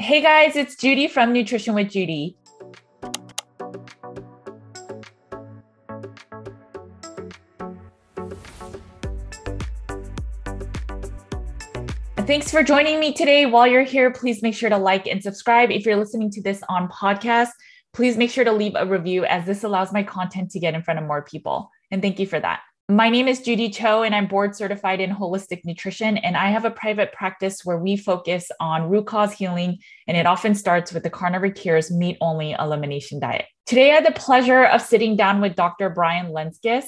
Hey guys, it's Judy from Nutrition with Judy. Thanks for joining me today. While you're here, please make sure to like and subscribe. If you're listening to this on podcast, please make sure to leave a review as this allows my content to get in front of more people. And thank you for that. My name is Judy Cho, and I'm board certified in holistic nutrition. And I have a private practice where we focus on root cause healing, and it often starts with the Carnivore Cures meat only elimination diet. Today, I had the pleasure of sitting down with Dr. Brian Lenzkes.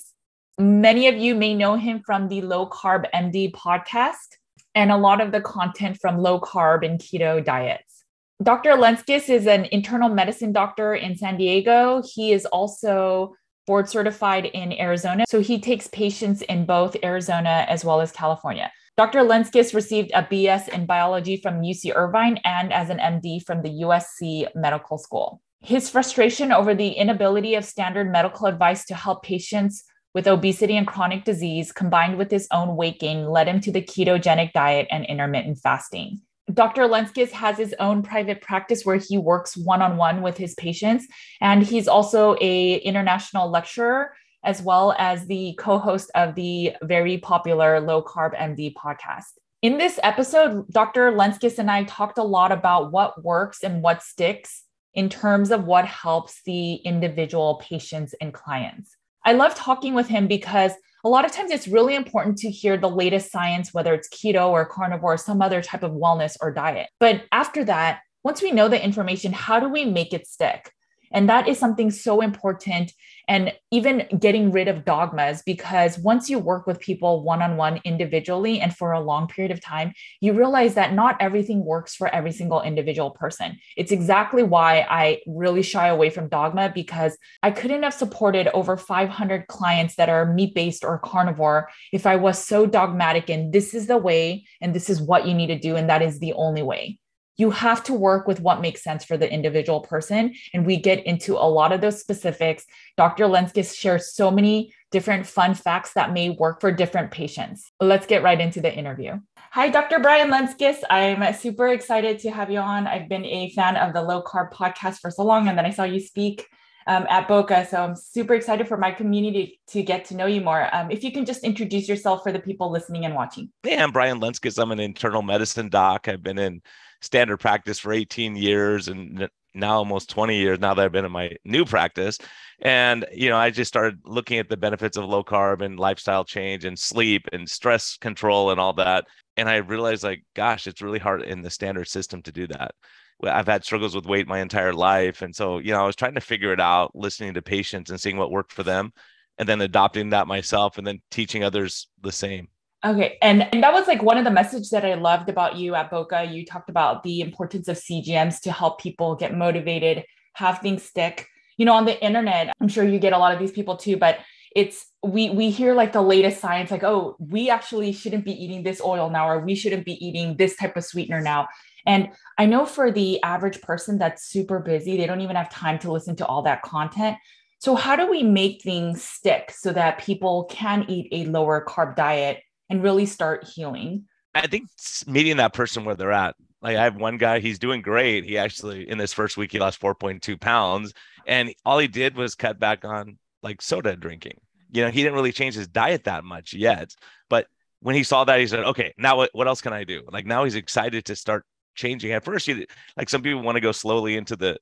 Many of you may know him from the Low Carb MD podcast and a lot of the content from low carb and keto diets. Dr. Lenzkes is an internal medicine doctor in San Diego. He is also board certified in Arizona. So he takes patients in both Arizona as well as California. Dr. Lenzkes received a BS in biology from UC Irvine and as an MD from the USC Medical School. His frustration over the inability of standard medical advice to help patients with obesity and chronic disease combined with his own weight gain led him to the ketogenic diet and intermittent fasting. Dr. Lenzkes has his own private practice where he works one-on-one with his patients and he's also a international lecturer as well as the co-host of the very popular Low Carb MD podcast. In this episode, Dr. Lenzkes and I talked a lot about what works and what sticks in terms of what helps the individual patients and clients. I love talking with him because a lot of times it's really important to hear the latest science, whether it's keto or carnivore or some other type of wellness or diet. But after that, once we know the information, how do we make it stick? And that is something so important. And even getting rid of dogmas, because once you work with people one on one individually and for a long period of time, you realize that not everything works for every single individual person. It's exactly why I really shy away from dogma because I couldn't have supported over 500 clients that are meat based or carnivore if I was so dogmatic and this is the way and this is what you need to do. And that is the only way you have to work with what makes sense for the individual person. And we get into a lot of those specifics. Dr. Lenzkes shares so many different fun facts that may work for different patients. Let's get right into the interview. Hi, Dr. Brian Lenzkes. I'm super excited to have you on. I've been a fan of the Low Carb podcast for so long, and then I saw you speak um, at Boca. So I'm super excited for my community to get to know you more. Um, if you can just introduce yourself for the people listening and watching. Hey, I'm Brian Lenzkes. I'm an internal medicine doc. I've been in standard practice for 18 years and now almost 20 years now that I've been in my new practice. And, you know, I just started looking at the benefits of low carb and lifestyle change and sleep and stress control and all that. And I realized, like, gosh, it's really hard in the standard system to do that. I've had struggles with weight my entire life. And so, you know, I was trying to figure it out, listening to patients and seeing what worked for them, and then adopting that myself and then teaching others the same. Okay. And, and that was like one of the messages that I loved about you at Boca. You talked about the importance of CGMs to help people get motivated, have things stick. You know, on the internet, I'm sure you get a lot of these people too, but it's we we hear like the latest science like oh we actually shouldn't be eating this oil now or we shouldn't be eating this type of sweetener now and i know for the average person that's super busy they don't even have time to listen to all that content so how do we make things stick so that people can eat a lower carb diet and really start healing? I think meeting that person where they're at. Like I have one guy, he's doing great. He actually in this first week he lost 4.2 pounds, and all he did was cut back on like soda drinking. You know, he didn't really change his diet that much yet, but when he saw that, he said, "Okay, now what? What else can I do?" Like now he's excited to start changing. At first, you like some people want to go slowly into the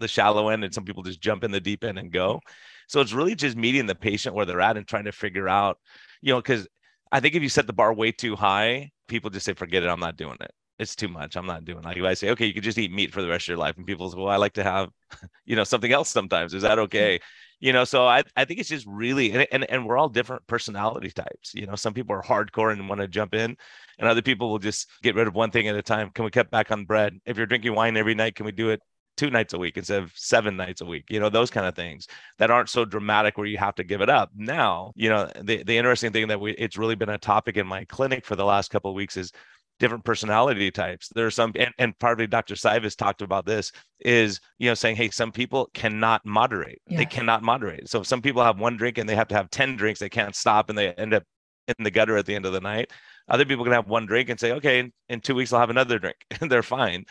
the shallow end, and some people just jump in the deep end and go. So it's really just meeting the patient where they're at and trying to figure out, you know, because I think if you set the bar way too high, people just say, forget it, I'm not doing it. It's too much. I'm not doing it. Like if I say, okay, you could just eat meat for the rest of your life, and people say, well, I like to have, you know, something else sometimes. Is that mm-hmm. okay? You know, so I, I think it's just really and, and and we're all different personality types. You know, some people are hardcore and want to jump in, and other people will just get rid of one thing at a time. Can we cut back on bread? If you're drinking wine every night, can we do it two nights a week instead of seven nights a week you know those kind of things that aren't so dramatic where you have to give it up now you know the, the interesting thing that we it's really been a topic in my clinic for the last couple of weeks is different personality types there are some and, and partly dr Sivas talked about this is you know saying hey some people cannot moderate yeah. they cannot moderate so if some people have one drink and they have to have 10 drinks they can't stop and they end up in the gutter at the end of the night other people can have one drink and say okay in, two weeks i'll have another drink and they're fine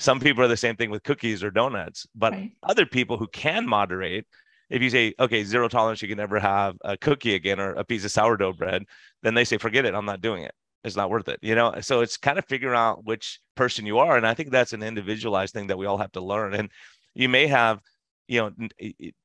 some people are the same thing with cookies or donuts, but Right. other people who can moderate, if you say, okay, zero tolerance, you can never have a cookie again or a piece of sourdough bread, then they say, forget it, I'm not doing it. It's not worth it, you know. So it's kind of figuring out which person you are, and I think that's an individualized thing that we all have to learn. And you may have, you know,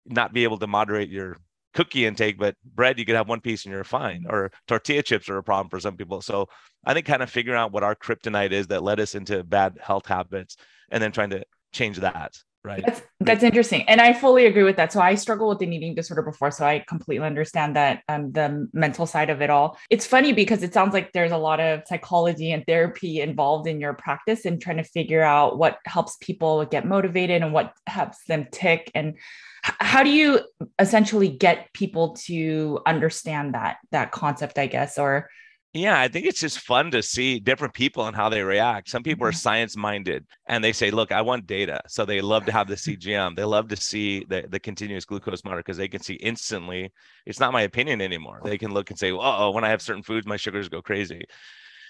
not be able to moderate your cookie intake, but bread you could have one piece and you're fine. Or tortilla chips are a problem for some people. So I think kind of figuring out what our kryptonite is that led us into bad health habits, and then trying to change that. Right. That's that's interesting, and I fully agree with that. So I struggled with an eating disorder before, so I completely understand that um, the mental side of it all. It's funny because it sounds like there's a lot of psychology and therapy involved in your practice and trying to figure out what helps people get motivated and what helps them tick. And how do you essentially get people to understand that that concept? I guess, or Yeah, I think it's just fun to see different people and how they react. Some people are Mhm. science minded and they say, look, I want data. So they love to have the CGM. They love to see the, the continuous glucose monitor because they can see instantly. It's not my opinion anymore. They can look and say, oh, when I have certain foods, my sugars go crazy.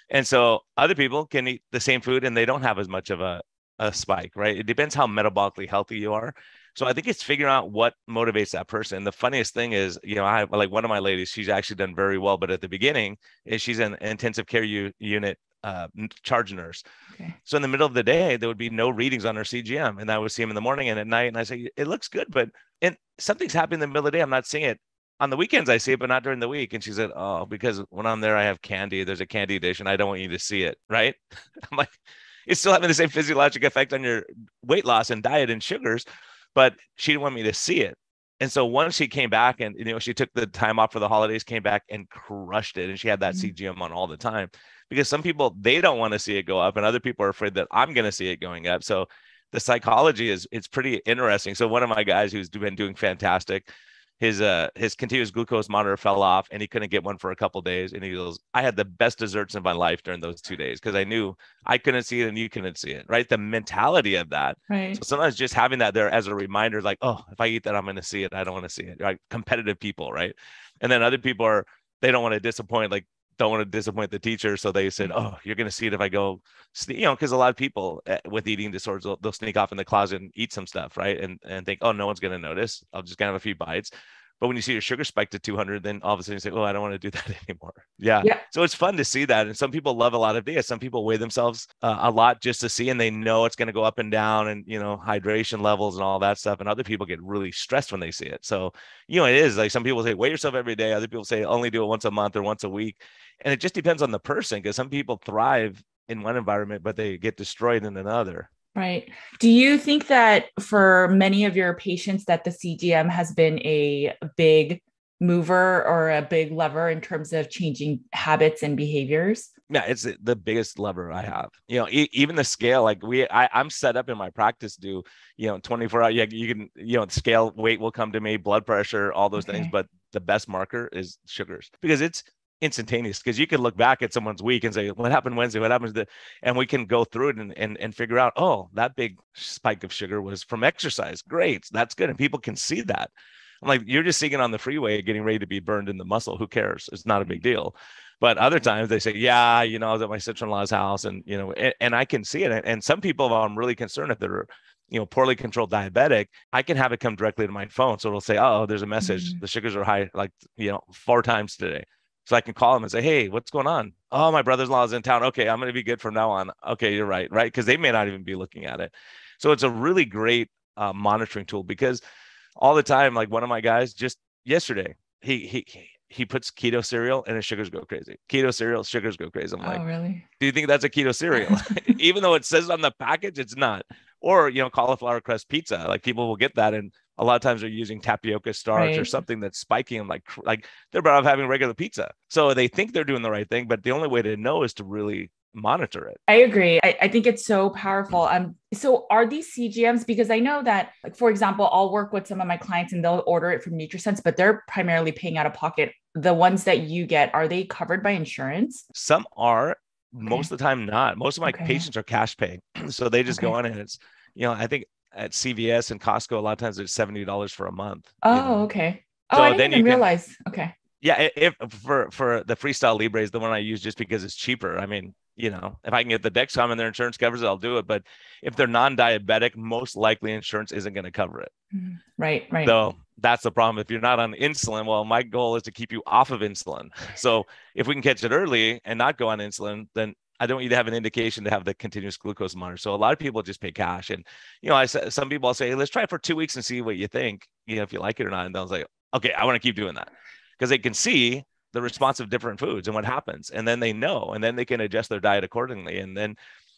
And so other people can eat the same food and they don't have as much of a, a spike, right? It depends how metabolically healthy you are. So I think it's figuring out what motivates that person. The funniest thing is, you know, I have like one of my ladies, she's actually done very well, but at the beginning, is she's an intensive care u- unit uh, charge nurse. okay, So in the middle of the day, there would be no readings on her CGM, and I would see him in the morning and at night, and I say, it looks good, but and something's happening in the middle of the day. I'm not seeing it. On the weekends, I see it, but not during the week. And she said, "Oh, because when I'm there, I have candy. There's a candy dish, and I don't want you to see it, right?" I'm like, it's still having the same physiologic effect on your weight loss and diet and sugars, but she didn't want me to see it. And so once she came back and you know she took the time off for the holidays, came back and crushed it, and she had that. Mm-hmm. CGM on all the time because some people they don't want to see it go up, and other people are afraid that I'm going to see it going up. So the psychology is it's pretty interesting. So one of my guys who's been doing fantastic, his uh his continuous glucose monitor fell off and he couldn't get one for a couple days and he goes i had the best desserts in my life during those two days because i knew i couldn't see it and you couldn't see it right? The mentality of that. Right, so sometimes just having that there as a reminder like oh if i eat that i'm going to see it. I don't want to see it right? Competitive people right? And then other people are they don't want to disappoint like don't want to disappoint the teacher so they said oh you're going to see it if i go you know because a lot of people uh, with eating disorders they'll, they'll sneak off in the closet and eat some stuff right? And and think oh no one's going to notice. I'll just kind of have a few bites but when you see your sugar spike to 200 then all of a sudden you say oh i don't want to do that anymore. Yeah. Yeah. so it's fun to see that and some people love a lot of data some people weigh themselves uh, a lot just to see and they know it's going to go up and down and you know hydration levels and all that stuff and other people get really stressed when they see it. So you know it is like some people say weigh yourself every day. Other people say only do it once a month or once a week. And it just depends on the person because some people thrive in one environment but they get destroyed in another Right. Do you think that for many of your patients that the CGM has been a big mover or a big lever in terms of changing habits and behaviors? yeah it's the- biggest lever i have you know e- even the scale like we I, i'm set up in my practice to do you know 24 hour yeah, you can you know scale weight will come to me blood pressure all those things but the best marker is sugars because it's instantaneous because you can look back at someone's week and say what happened wednesday what happened to and we can go through it and, and and figure out oh that big spike of sugar was from exercise great that's good and people can see that i'm like you're just seeing it on the freeway getting ready to be burned in the muscle who cares it's not a big deal but other times they say, yeah, you know, I was at my sister-in-law's house and, you know, and, and I can see it. And, some people I'm really concerned if they're, you know, poorly controlled diabetic, I can have it come directly to my phone. So it'll say, oh, there's a message. Mhm. The sugars are high, like, you know, four times today. So I can call them and say, hey, what's going on? Oh, my brother-in-law is in town. Okay, I'm going to be good from now on. Okay, you're right, right? Because they may not even be looking at it. So it's a really great uh, monitoring tool because all the time, like one of my guys just yesterday, he he he puts keto cereal and his sugars go crazy. Keto cereal, sugars go crazy. I'm like, oh, really? do you think that's a keto cereal? Even though it says on the package, it's not. Or you know, cauliflower crust pizza. Like people will get that, and a lot of times they're using tapioca starch or something that's spiking them. Like like they're better off having regular pizza. So they think they're doing the right thing, but the only way to know is to really monitor it. I agree. I, I think it's so powerful. Um, so are these CGMs? Because I know that, like, for example, I'll work with some of my clients and they'll order it from NutriSense, but they're primarily paying out of pocket. The ones that you get, are they covered by insurance? Some are, most of the time not. Most of my Okay. patients are cash pay, so they just go Okay. on and it's you know I think at CVS and Costco a lot of times it's seventy dollars for a month. you Oh, know. okay. Oh, So I didn't then even you can- realize. Okay. Yeah, if for for the freestyle libre is the one I use just because it's cheaper. I mean, you know, if I can get the Dexcom and their insurance covers it, I'll do it. But if they're non-diabetic, most likely insurance isn't going to cover it. Mm-hmm. Right, right. So that's the problem. If you're not on insulin, well, my goal is to keep you off of insulin. So if we can catch it early and not go on insulin, then I don't want you to have an indication to have the continuous glucose monitor. So a lot of people just pay cash, and you know, I some people will say, hey, let's try it for two weeks and see what you think, you know, if you like it or not. And I was like, okay, I want to keep doing that because they can see the response of different foods and what happens, and then they know, and then they can adjust their diet accordingly. And then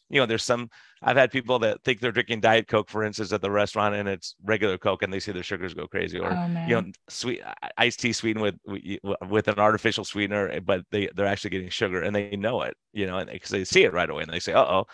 you know, there's some I've had people that think they're drinking Diet Coke, for instance, at the restaurant and it's regular Coke and they see their sugars go crazy or oh, you know, sweet iced tea sweetened with with an artificial sweetener, but they they're actually getting sugar and they know it, you know, and because they, they see it right away and they say, uh oh.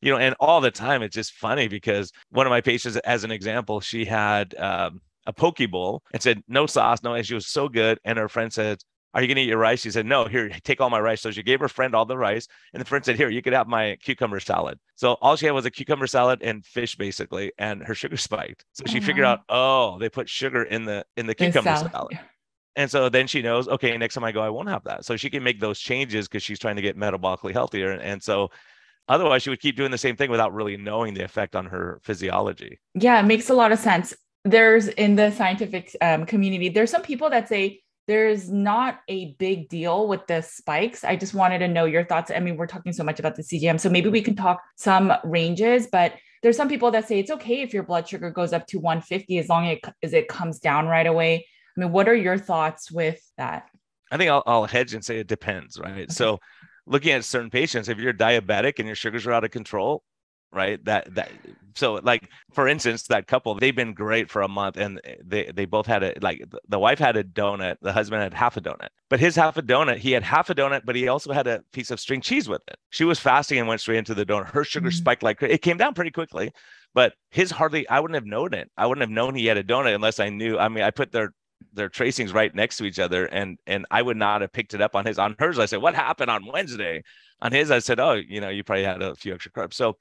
You know, and all the time it's just funny because one of my patients, as an example, she had um, a poke bowl and said no sauce, no, and she was so good. And her friend said, are you going to eat your rice? She said, no, here, take all my rice. So she gave her friend all the rice. And the friend said, here, you could have my cucumber salad. So all she had was a cucumber salad and fish basically, and her sugar spiked. So she figured out, oh, they put sugar in the, in the cucumber salad. salad. And so then she knows, okay, next time I go, I won't have that. So she can make those changes because she's trying to get metabolically healthier. And, and so otherwise she would keep doing the same thing without really knowing the effect on her physiology. Yeah, it makes a lot of sense. There's in the scientific um, community, there's some people that say there's not a big deal with the spikes. I just wanted to know your thoughts. I mean, we're talking so much about the CGM, so maybe we can talk some ranges, but there's some people that say it's okay if your blood sugar goes up to 150 as long as it comes down right away. I mean, what are your thoughts with that? I think I'll, I'll hedge and say it depends, right? Okay. So, looking at certain patients, if you're diabetic and your sugars are out of control, right? That that so like for instance that couple they've been great for a month and they they both had a like the wife had a donut the husband had half a donut but his half a donut he had half a donut but he also had a piece of string cheese with it. She was fasting and went straight into the donut. Her sugar mm-hmm. spiked like it came down pretty quickly but his hardly i wouldn't have known it. I wouldn't have known he had a donut unless i knew i mean i put their their tracings right next to each other and and i would not have picked it up on his on hers. I said what happened on wednesday? On his i said oh you know you probably had a few extra carbs. So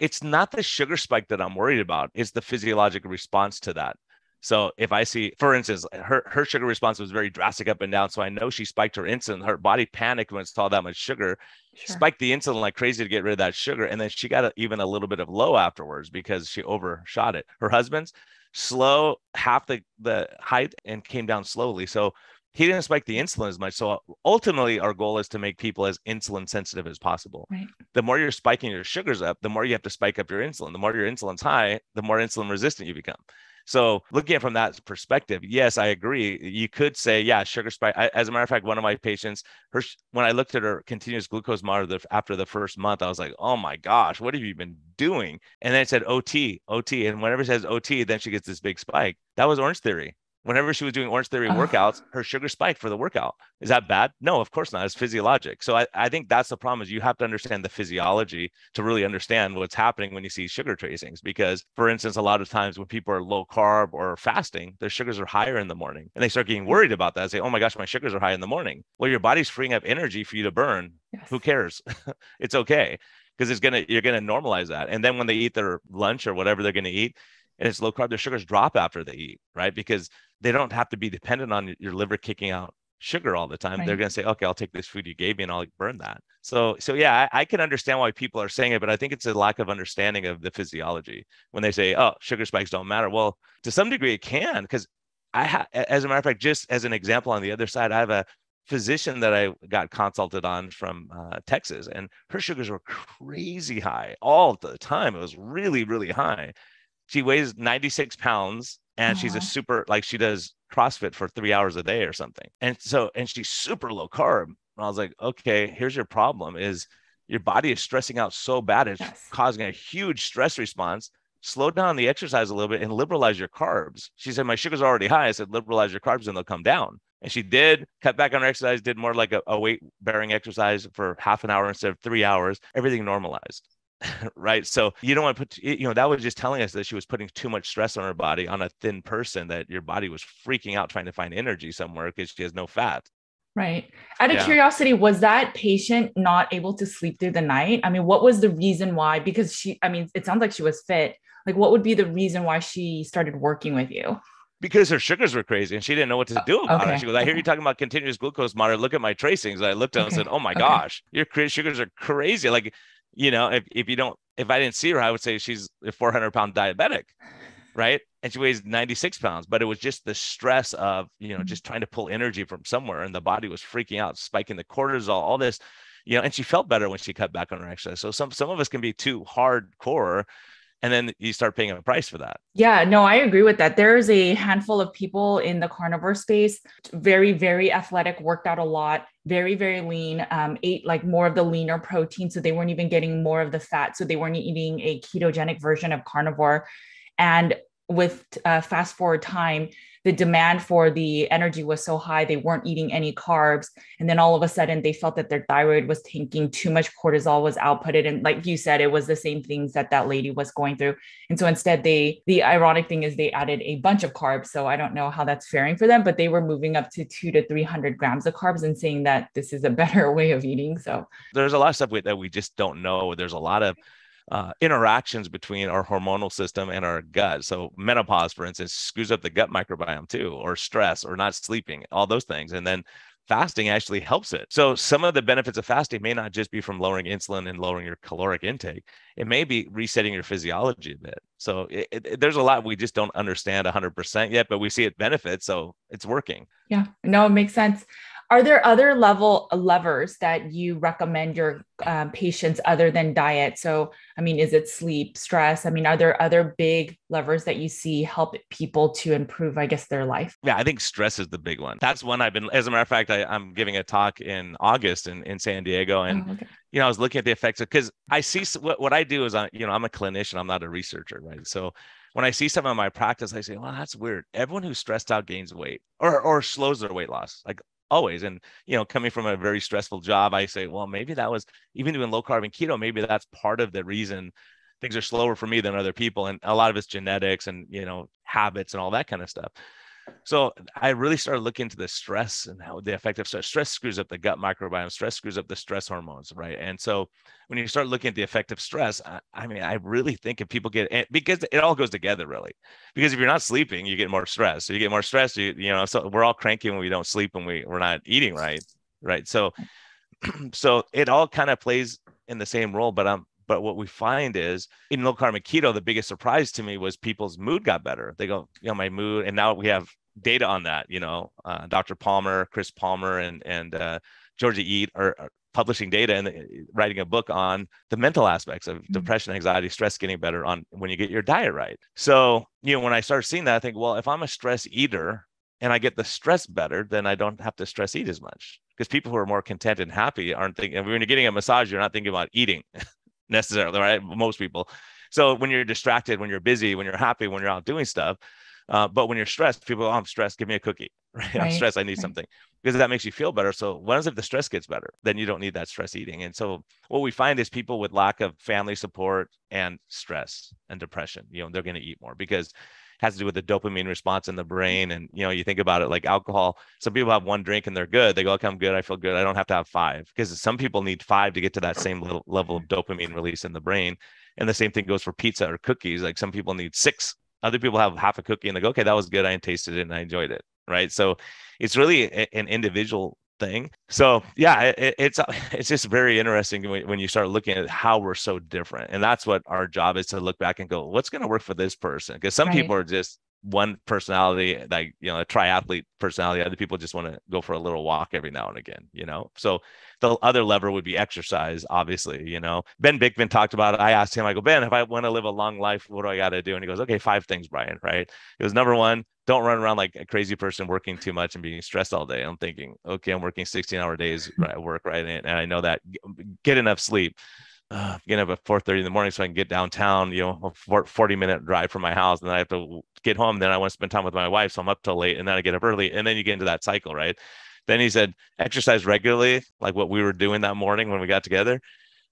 it's not the sugar spike that I'm worried about. It's the physiological response to that. So if I see, for instance, her her sugar response was very drastic up and down. So I know she spiked her insulin. Her body panicked when it saw that much sugar, sure. spiked the insulin like crazy to get rid of that sugar, and then she got a, even a little bit of low afterwards because she overshot it. Her husband's slow, half the the height, and came down slowly. So he didn't spike the insulin as much. So uh, ultimately, our goal is to make people as insulin sensitive as possible. Right. The more you're spiking your sugars up, the more you have to spike up your insulin. The more your insulin's high, the more insulin resistant you become. So looking at from that perspective, yes, I agree. You could say, yeah, sugar spike. I, as a matter of fact, one of my patients, her when I looked at her continuous glucose monitor after the first month, I was like, oh my gosh, what have you been doing? And then it said OT, OT, and whenever it says OT, then she gets this big spike. That was Orange Theory whenever she was doing Orange Theory workouts, her sugar spiked for the workout. Is that bad? No, of course not. It's physiologic. So I, I think that's the problem is you have to understand the physiology to really understand what's happening when you see sugar tracings. Because for instance, a lot of times when people are low carb or fasting, their sugars are higher in the morning and they start getting worried about that. Say, oh my gosh, my sugars are high in the morning. Well, your body's freeing up energy for you to burn. Yes. Who cares? it's okay. Because it's gonna you're gonna normalize that. And then when they eat their lunch or whatever they're gonna eat, and it's low carb, their sugars drop after they eat, right? Because they don't have to be dependent on your liver kicking out sugar all the time. Right. They're going to say, okay, I'll take this food you gave me and I'll burn that. So, so yeah, I, I, can understand why people are saying it, but I think it's a lack of understanding of the physiology when they say, oh, sugar spikes don't matter. Well, to some degree it can, because I have, as a matter of fact, just as an example on the other side, I have a physician that I got consulted on from uh, Texas, and her sugars were crazy high all the time. It was really, really high. She weighs 96 pounds and uh-huh. she's a super like she does CrossFit for three hours a day or something. And so, and she's super low carb. And I was like, okay, here's your problem is your body is stressing out so bad. It's yes. causing a huge stress response. Slow down the exercise a little bit and liberalize your carbs. She said, my sugar's already high. I said, liberalize your carbs and they'll come down. And she did cut back on her exercise, did more like a, a weight bearing exercise for half an hour instead of three hours. Everything normalized. right? So you don't want to put, you know, that was just telling us that she was putting too much stress on her body on a thin person, that your body was freaking out trying to find energy somewhere because she has no fat. Right. Out of yeah. curiosity, was that patient not able to sleep through the night? I mean, what was the reason why? Because she, I mean, it sounds like she was fit. Like, what would be the reason why she started working with you? because her sugars were crazy and she didn't know what to oh, do about okay. it. She goes, I hear you talking about continuous glucose monitor. Look at my tracings. I looked at okay. and said, Oh my okay. gosh, your sugars are crazy. Like, you know, if, if you don't, if I didn't see her, I would say she's a 400 pound diabetic. Right. And she weighs 96 pounds, but it was just the stress of, you know, mm-hmm. just trying to pull energy from somewhere and the body was freaking out, spiking the cortisol, all this, you know, and she felt better when she cut back on her exercise. So some, some of us can be too hardcore and then you start paying a price for that. Yeah, no, I agree with that. There's a handful of people in the carnivore space, very, very athletic, worked out a lot, very, very lean, um, ate like more of the leaner protein. So they weren't even getting more of the fat. So they weren't eating a ketogenic version of carnivore. And with uh, fast forward time, the demand for the energy was so high they weren't eating any carbs. And then all of a sudden they felt that their thyroid was tanking too much cortisol was outputted. And like you said it was the same things that that lady was going through. And so instead they the ironic thing is they added a bunch of carbs. So i don't know how that's faring for them but they were moving up to 2 to 300 grams of carbs and saying that this is a better way of eating. So there's a lot of stuff that we just don't know. There's a lot of uh, interactions between our hormonal system and our gut. So menopause, for instance, screws up the gut microbiome too, or stress, or not sleeping, all those things. And then fasting actually helps it. So some of the benefits of fasting may not just be from lowering insulin and lowering your caloric intake. It may be resetting your physiology a bit. So it, it, there's a lot we just don't understand 100% yet, but we see it benefits, so it's working. Yeah, no, it makes sense. Are there other level levers that you recommend your um, patients other than diet? So, I mean, is it sleep, stress? I mean, are there other big levers that you see help people to improve, I guess, their life? Yeah, I think stress is the big one. That's one I've been, as a matter of fact, I, am giving a talk in August in, in San Diego. And, oh, okay. you know, I was looking at the effects because I see what, what I do is, I, you know, I'm a clinician, I'm not a researcher, right? So, when I see some of my practice, I say, well, that's weird. Everyone who's stressed out gains weight or, or slows their weight loss. Like always. And you know, coming from a very stressful job, I say, well, maybe that was even doing low carb and keto. Maybe that's part of the reason things are slower for me than other people. And a lot of it's genetics and you know habits and all that kind of stuff. So I really started looking into the stress and how the effect of stress. Stress screws up the gut microbiome. Stress screws up the stress hormones, right? And so when you start looking at the effect of stress, I, I mean, I really think if people get it, because it all goes together, really. Because if you're not sleeping, you get more stress. So you get more stress. You, you know, so we're all cranky when we don't sleep and we we're not eating right, right? So, so it all kind of plays in the same role. But um, but what we find is in low carb keto, the biggest surprise to me was people's mood got better. They go, you know, my mood, and now we have data on that. You know, uh, Dr. Palmer, Chris Palmer, and and uh, Georgia Ede are, are, publishing data and uh, writing a book on the mental aspects of mm-hmm. depression, anxiety, stress getting better on when you get your diet right. So you know, when I start seeing that, I think, well, if I'm a stress eater and I get the stress better, then I don't have to stress eat as much. Because people who are more content and happy aren't thinking. When you're getting a massage, you're not thinking about eating. necessarily, right? Most people. So when you're distracted, when you're busy, when you're happy, when you're out doing stuff, uh, but when you're stressed, people, oh, I'm stressed. Give me a cookie. Right? right. I'm stressed. I need right. something because that makes you feel better. So once if the stress gets better, then you don't need that stress eating. And so what we find is people with lack of family support and stress and depression, you know, they're going to eat more because has to do with the dopamine response in the brain. And you know, you think about it like alcohol. Some people have one drink and they're good. They go, okay, I'm good. I feel good. I don't have to have five because some people need five to get to that same little level of dopamine release in the brain. And the same thing goes for pizza or cookies. Like some people need six. Other people have half a cookie and they go, okay, that was good. I tasted it and I enjoyed it. Right. So it's really a, an individual thing. So yeah, it, it's uh, it's just very interesting when, when you start looking at how we're so different, and that's what our job is to look back and go, what's going to work for this person? Because some right. people are just one personality, like you know, a triathlete personality. Other people just want to go for a little walk every now and again, you know. So the other lever would be exercise, obviously. You know, Ben Bikman talked about it. I asked him, I go, Ben, if I want to live a long life, what do I got to do? And he goes, Okay, five things, Brian. Right? It was number one, don't run around like a crazy person working too much and being stressed all day. I'm thinking, okay, I'm working 16 hour days at work, right? And I know that get enough sleep uh, getting up at 4:30 in the morning so I can get downtown. You know, a 40 minute drive from my house, and then I have to get home. Then I want to spend time with my wife, so I'm up till late, and then I get up early, and then you get into that cycle, right? Then he said, exercise regularly, like what we were doing that morning when we got together.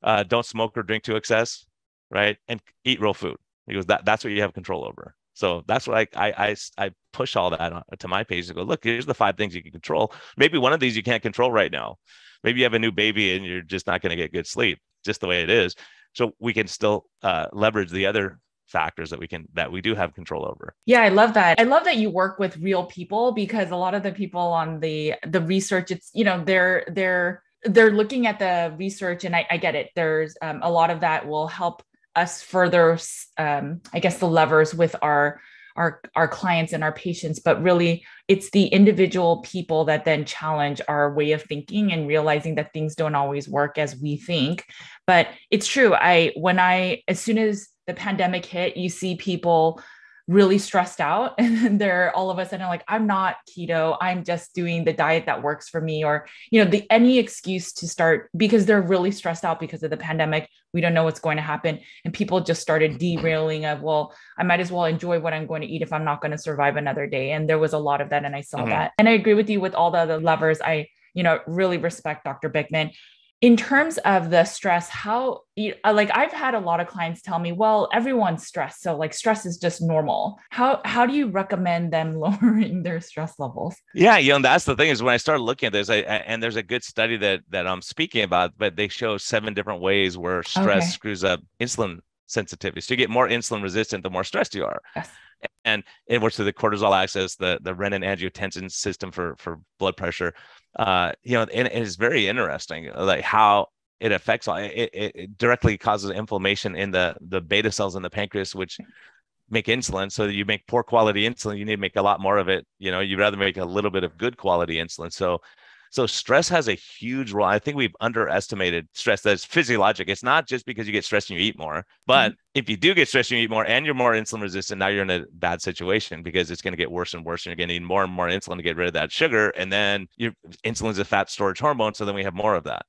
Uh, don't smoke or drink to excess, right? And eat real food. He goes, that that's what you have control over. So that's what I I I, I push all that to my page to go. Look, here's the five things you can control. Maybe one of these you can't control right now. Maybe you have a new baby and you're just not going to get good sleep just the way it is. So we can still uh, leverage the other factors that we can that we do have control over. Yeah i love that. I love that you work with real people because a lot of the people on the the research it's you know they're they're they're looking at the research and i, I get it. There's um, a lot of that will help us further um, i guess the levers with our our our clients and our patients but really it's the individual people that then challenge our way of thinking and realizing that things don't always work as we think. But it's true i when i as soon as the pandemic hit you see people really stressed out. And they're all of a sudden like i'm not keto. I'm just doing the diet that works for me or you know the any excuse to start because they're really stressed out because of the pandemic. We don't know what's going to happen. And people just started derailing of well i might as well enjoy what i'm going to eat if i'm not going to survive another day. And there was a lot of that and i saw mm-hmm. that. And i agree with you with all the other levers. I you know really respect dr Bikman in terms of the stress how uh, like i've had a lot of clients tell me well everyone's stressed so like stress is just normal. How how do you recommend them lowering their stress levels? Yeah you know that's the thing is when i started looking at this I, I, and there's a good study that that i'm speaking about but they show seven different ways where stress okay. screws up insulin sensitivity. So you get more insulin resistant the more stressed you are. Yes. And it works through the cortisol axis, the the renin angiotensin system for for blood pressure uh, you know, and, and it's very interesting, like how it affects it, it, it directly causes inflammation in the the beta cells in the pancreas, which make insulin. So you make poor quality insulin, you need to make a lot more of it. You know, you'd rather make a little bit of good quality insulin. So so stress has a huge role. I think we've underestimated stress that's physiologic. It's not just because you get stressed and you eat more, but mm-hmm. if you do get stressed and you eat more and you're more insulin resistant, now you're in a bad situation because it's going to get worse and worse. And you're going to need more and more insulin to get rid of that sugar. And then your insulin's a fat storage hormone. So then we have more of that.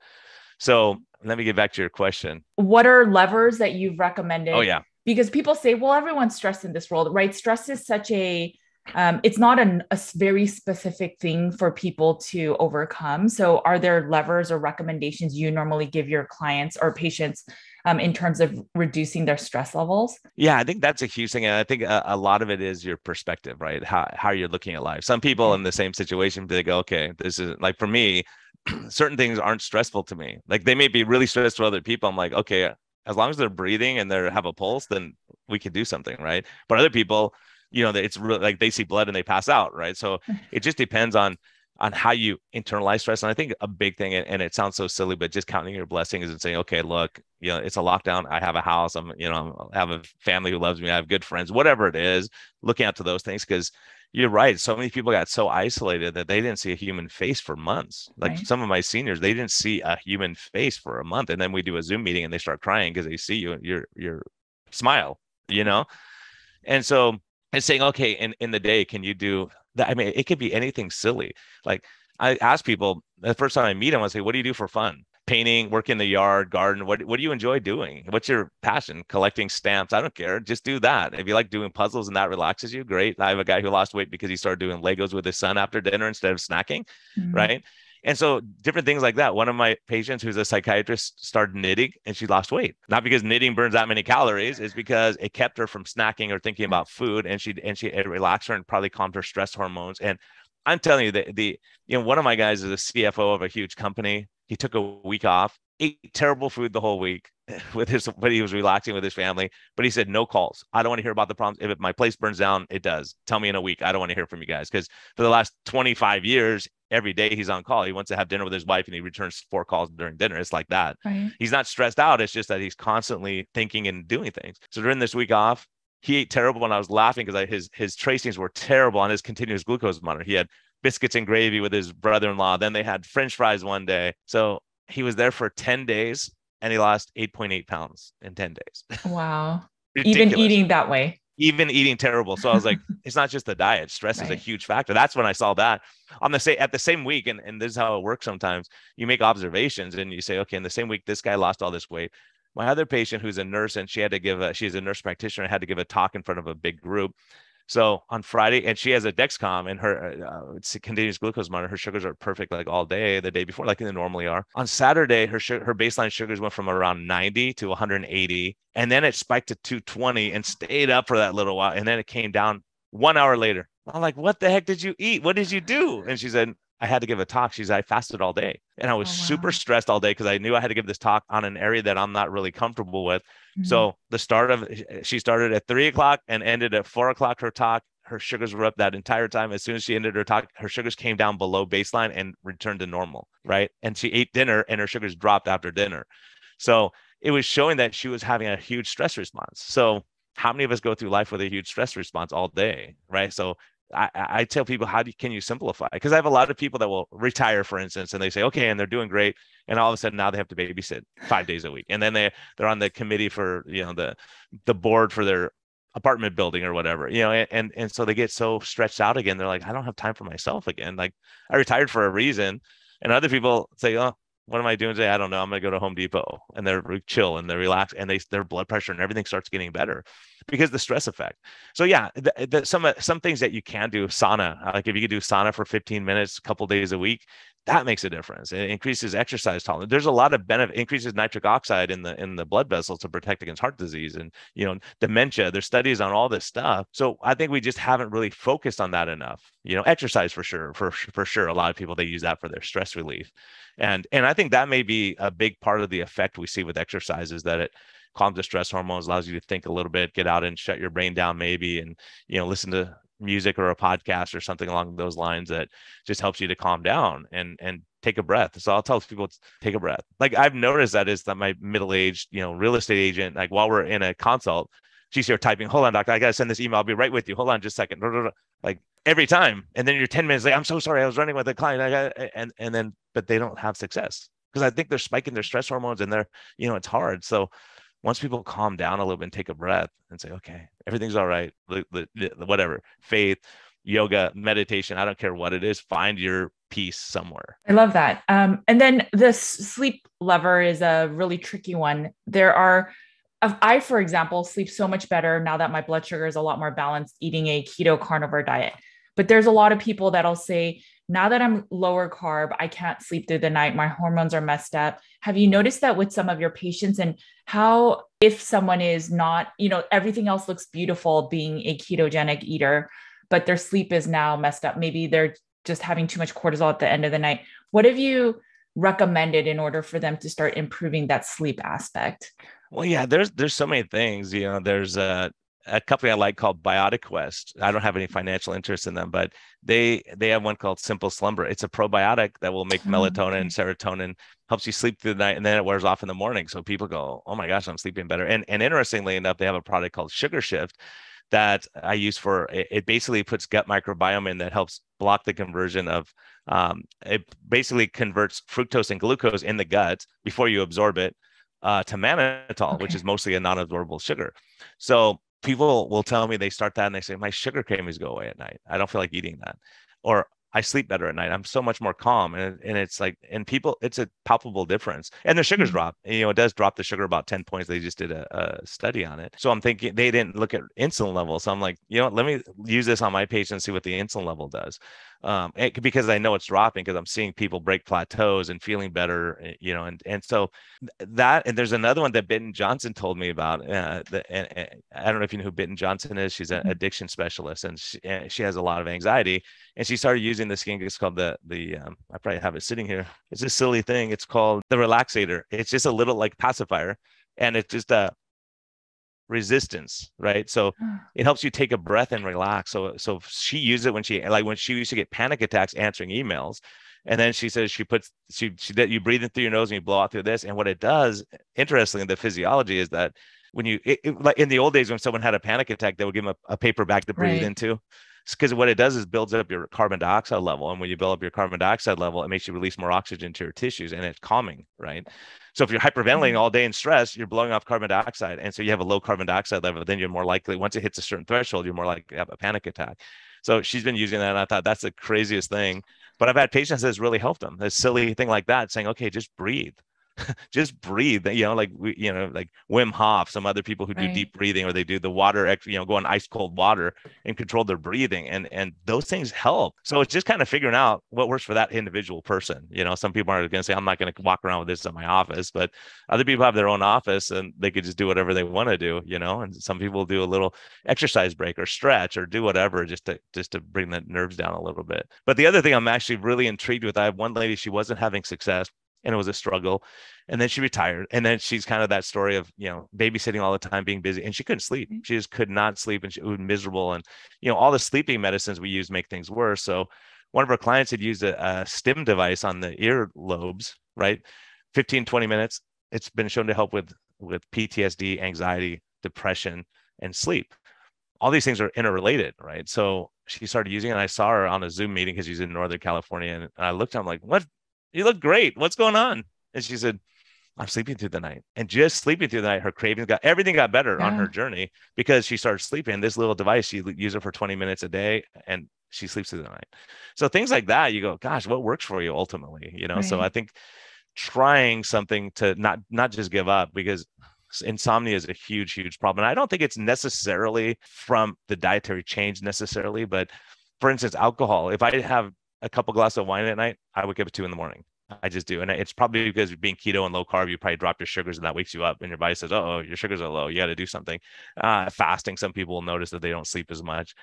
So let me get back to your question. What are levers that you've recommended? Oh, yeah. Because people say, well, everyone's stressed in this world, right? Stress is such a um, it's not an, a very specific thing for people to overcome. So, are there levers or recommendations you normally give your clients or patients um, in terms of reducing their stress levels? Yeah, I think that's a huge thing. And I think a, a, lot of it is your perspective, right? How, how you're looking at life. Some people in the same situation, they go, okay, this is like for me, certain things aren't stressful to me. Like they may be really stressful to other people. I'm like, okay, as long as they're breathing and they have a pulse, then we can do something, right? But other people, you know, that it's really like they see blood and they pass out, right? So it just depends on on how you internalize stress. And I think a big thing, and it sounds so silly, but just counting your blessings and saying, okay, look, you know, it's a lockdown. I have a house. I'm, you know, I have a family who loves me. I have good friends, whatever it is, looking out to those things. Cause you're right. So many people got so isolated that they didn't see a human face for months. Like right. some of my seniors, they didn't see a human face for a month. And then we do a Zoom meeting and they start crying because they see you and your, your smile, you know? And so and saying, okay, in, in the day, can you do that? I mean, it could be anything silly. Like I ask people the first time I meet them, I say, what do you do for fun? Painting, work in the yard, garden. What, what do you enjoy doing? What's your passion? Collecting stamps. I don't care. Just do that. If you like doing puzzles and that relaxes you, great. I have a guy who lost weight because he started doing Legos with his son after dinner instead of snacking. Mm-hmm. Right. And so different things like that. One of my patients who's a psychiatrist started knitting and she lost weight. Not because knitting burns that many calories, is because it kept her from snacking or thinking about food and she and she it relaxed her and probably calmed her stress hormones. And I'm telling you that the you know one of my guys is a CFO of a huge company. He took a week off, ate terrible food the whole week with his but he was relaxing with his family. But he said no calls. I don't want to hear about the problems. If my place burns down, it does. Tell me in a week. I don't want to hear from you guys because for the last 25 years, every day he's on call. He wants to have dinner with his wife and he returns four calls during dinner. It's like that. Right. He's not stressed out. It's just that he's constantly thinking and doing things. So during this week off, he ate terrible and I was laughing because his his tracings were terrible on his continuous glucose monitor. He had biscuits and gravy with his brother-in-law. Then they had French fries one day. So he was there for 10 days and he lost 8.8 pounds in 10 days. Wow. Even eating that way even eating terrible. So I was like, it's not just the diet. Stress right. is a huge factor. That's when I saw that on the same at the same week. And, and this is how it works sometimes. You make observations and you say, okay, in the same week, this guy lost all this weight. My other patient who's a nurse and she had to give a she's a nurse practitioner, had to give a talk in front of a big group. So on Friday, and she has a Dexcom and her uh, it's a continuous glucose monitor. Her sugars are perfect like all day, the day before, like they normally are. On Saturday, her her baseline sugars went from around 90 to 180, and then it spiked to 220 and stayed up for that little while, and then it came down one hour later. I'm like, what the heck did you eat? What did you do? And she said, I had to give a talk. She's I fasted all day, and I was Oh, wow. super stressed all day because I knew I had to give this talk on an area that I'm not really comfortable with. Mhm. So the start of she started at three o'clock and ended at four o'clock. Her talk, her sugars were up that entire time. As soon as she ended her talk, her sugars came down below baseline and returned to normal. Right, and she ate dinner, and her sugars dropped after dinner. So it was showing that she was having a huge stress response. So how many of us go through life with a huge stress response all day, right? So I, I tell people, how do can you simplify? Because I have a lot of people that will retire, for instance, and they say, okay, and they're doing great, and all of a sudden now they have to babysit five days a week, and then they they're on the committee for you know the the board for their apartment building or whatever, you know, and and, and so they get so stretched out again. They're like, I don't have time for myself again. Like I retired for a reason, and other people say, oh. What am I doing today? I don't know. I'm gonna go to Home Depot, and they're chill and they're relaxed, and they their blood pressure and everything starts getting better because the stress effect. So yeah, the, the, some uh, some things that you can do sauna, like if you could do sauna for 15 minutes, a couple days a week, that makes a difference. It increases exercise tolerance. There's a lot of benefit. Increases nitric oxide in the in the blood vessels to protect against heart disease and you know dementia. There's studies on all this stuff. So I think we just haven't really focused on that enough. You know, exercise for sure, for for sure. A lot of people they use that for their stress relief, and and I think that may be a big part of the effect we see with exercise is that it calms the stress hormones, allows you to think a little bit, get out and shut your brain down maybe, and you know listen to music or a podcast or something along those lines that just helps you to calm down and and take a breath. So I'll tell people take a breath. Like I've noticed that is that my middle-aged, you know, real estate agent, like while we're in a consult, she's here typing, hold on, doctor, I gotta send this email. I'll be right with you. Hold on just a second. Like every time. And then you're 10 minutes like, I'm so sorry, I was running with a client. I got and and then but they don't have success because I think they're spiking their stress hormones and they're, you know, it's hard. So once people calm down a little bit and take a breath and say, okay, everything's all right, whatever, faith, yoga, meditation, I don't care what it is, find your peace somewhere. I love that. Um, and then the sleep lever is a really tricky one. There are, I, for example, sleep so much better now that my blood sugar is a lot more balanced eating a keto carnivore diet. But there's a lot of people that'll say, now that I'm lower carb, I can't sleep through the night. My hormones are messed up. Have you noticed that with some of your patients and how, if someone is not, you know, everything else looks beautiful being a ketogenic eater, but their sleep is now messed up? Maybe they're just having too much cortisol at the end of the night. What have you recommended in order for them to start improving that sleep aspect? Well, yeah, there's there's so many things. You know, there's a a company I like called BiotiQuest. I don't have any financial interest in them, but they they have one called Simple Slumber. It's a probiotic that will make melatonin and serotonin, helps you sleep through the night, and then it wears off in the morning. So people go, "Oh my gosh, I'm sleeping better." And and interestingly enough, they have a product called Sugar Shift that I use for it, it basically puts gut microbiome in that helps block the conversion of um, it basically converts fructose and glucose in the gut before you absorb it uh, to mannitol, okay. which is mostly a non-absorbable sugar. So people will tell me they start that and they say my sugar cravings go away at night. I don't feel like eating that, or I sleep better at night. I'm so much more calm. And, and it's like, and people, it's a palpable difference. And the sugars mm-hmm. drop. You know, it does drop the sugar about 10 points. They just did a, a, study on it. So I'm thinking they didn't look at insulin levels. So I'm like, you know, let me use this on my patients and see what the insulin level does. Um, it, because I know it's dropping because I'm seeing people break plateaus and feeling better, you know, and, and so that, and there's another one that Bitten Jonsson told me about. Uh, the, and, and I don't know if you know who Bitten Jonsson is. She's an addiction specialist and she, and she has a lot of anxiety and she started using this thing. It's called the the um, I probably have it sitting here. It's a silly thing. It's called the relaxator. It's just a little like pacifier, and it's just a resistance, right? So it helps you take a breath and relax. So so she used it when she like when she used to get panic attacks answering emails. And then she says she puts she she that you breathe in through your nose and you blow out through this. And what it does, interestingly, the physiology is that when you it, it, like in the old days when someone had a panic attack, they would give them a, a paper bag to breathe right. into because what it does is builds up your carbon dioxide level and when you build up your carbon dioxide level it makes you release more oxygen to your tissues and it's calming right? So if you're hyperventilating mm-hmm. all day in stress you're blowing off carbon dioxide and so you have a low carbon dioxide level then you're more likely once it hits a certain threshold you're more likely to have a panic attack. So she's been using that and i thought that's the craziest thing. But i've had patients that's really helped them a silly thing like that saying okay just breathe just breathe. You know, like we, you know, like Wim Hof, some other people who do right. deep breathing, or they do the water, you know, go in ice cold water and control their breathing, and and those things help. So it's just kind of figuring out what works for that individual person. You know, some people are going to say, I'm not going to walk around with this in my office, but other people have their own office and they could just do whatever they want to do. You know, and some people do a little exercise break or stretch or do whatever just to just to bring the nerves down a little bit. But the other thing I'm actually really intrigued with, I have one lady, she wasn't having success and it was a struggle. And then she retired. And then she's kind of that story of, you know, babysitting all the time, being busy, and she couldn't sleep. Mm-hmm. She just could not sleep and she was miserable. And, you know, all the sleeping medicines we use make things worse. So one of our clients had used a, a stim device on the ear lobes, right? 15, 20 minutes. It's been shown to help with with PTSD, anxiety, depression, and sleep. All these things are interrelated, right? So she started using it. And I saw her on a Zoom meeting because she's in Northern California. And I looked at her, I'm like, what you look great. What's going on? And she said, I'm sleeping through the night. And just sleeping through the night, her cravings got everything got better yeah. on her journey because she started sleeping. This little device, she used it for 20 minutes a day and she sleeps through the night. So things like that, you go, gosh, what works for you ultimately? You know, right. so I think trying something to not not just give up because insomnia is a huge, huge problem. And I don't think it's necessarily from the dietary change necessarily, but for instance, alcohol. If I have a couple glasses of wine at night, I would give it two in the morning. I just do. And it's probably because being keto and low carb, you probably drop your sugars and that wakes you up and your body says, oh, your sugars are low. You got to do something. Uh, fasting, some people will notice that they don't sleep as much.